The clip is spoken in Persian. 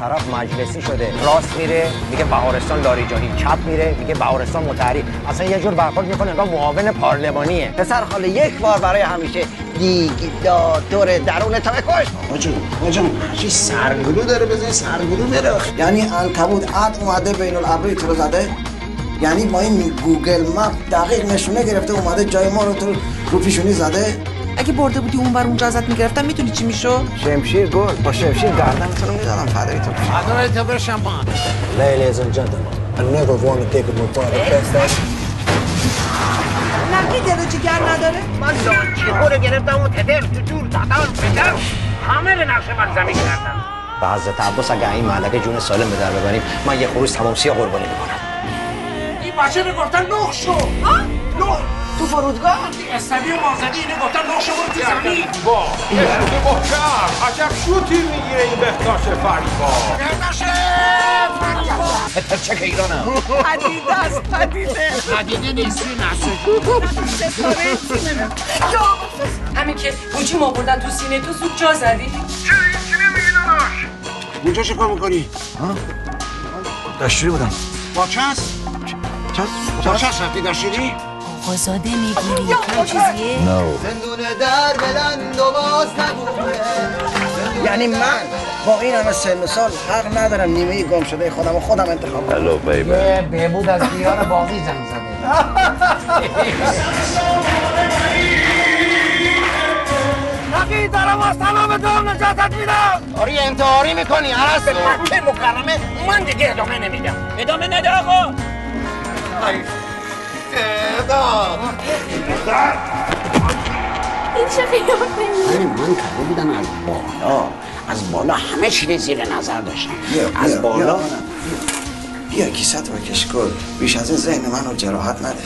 طرف مجلسی شده راست میره میگه بهارستان لاریجانی چپ میره میگه بهارستان متحری. اصلا یه جور برخورد می‌کنه انگار معاون پارلمانیه. پسر خاله یک بار برای همیشه دیکتاتور درون تو بکش آجون آجون چی سرگلو داره بزنی سرگلو بره. یعنی انکبود عد اومده بین الابروی تو زده؟ یعنی با این گوگل مپ دقیق نشونه گرفته اومده جای ما رو تو رو پیشونی زده؟ اگه برده بودی اون بر اونجا ازت می‌گرفتم می‌تونی چی میشو شمشیر گل. با شمشیر گردنتون رو می‌زدم فدای تو فدای تو به شمپان Ladies and gentlemen, I never want to take it the best نقی دل و جگر نداره؟ من لانچی رو گرفتم و تدر تو جور دادم پدر. همه به نقش من زمین کردم. به حضرت عباس اگه این ملکه جون سالم به در ببریم من یه خروس تمام سیاه قربانی می‌کنم. این بچه رو گفتن نخ شو نخ تو فرودگاه؟ استوی و مازدی اینه گفتن نخ شو برو تو زمین. با یه محکم عجب شوتی می‌گیره این بهتاش فریبا. برداشت پتر چک ایرانم پدیده است پدیده. پدیده نیستی نسل ستاره تیمه همین که بوجی ما بردن تو سینه تو زود جا زدی. اونجا چه کار می‌کنی؟ داشتوری بودم. با چس؟ با چس رفتی داشتی؟ آزاده می‌گیری. کم چیزیه؟ زندون در بلند و باز یعنی من با این همه سن سال حق ندارم نیمه گم شده خودم و خودم انتخاب کنم. یه بهبود از بیار باقی زنگ زده. نقی دارم از سلام تو نجاتت میدم. آری انتحاری می‌کنی عرص به مکه مکرمه. من دیگه ادامه نمیدم. ادامه نده آقا. این چه قیافه من کرده بودم از بالا. از بالا همه چیز زیر نظر داشتم از بالا. بیا. کیست رو بکش کن. بیش از این ذهن من رو جراحت نده.